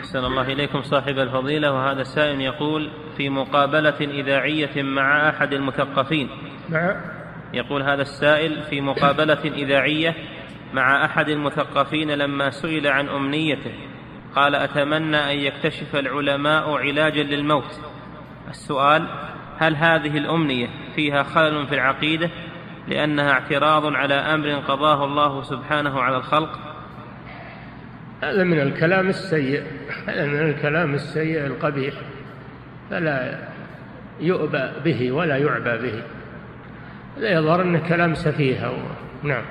أحسن الله إليكم صاحب الفضيلة وهذا السائل يقول في مقابلة إذاعية مع أحد المثقفين. مع يقول هذا السائل في مقابلة إذاعية مع أحد المثقفين لما سئل عن أمنيته قال أتمنى أن يكتشف العلماء علاجا للموت. السؤال هل هذه الأمنية فيها خلل في العقيدة لأنها اعتراض على أمر قضاه الله سبحانه على الخلق؟ هذا من الكلام السيء هذا من الكلام السيء القبيح فلا يؤبى به ولا يعبى به. لا يظهر أنه كلام سفيه نعم.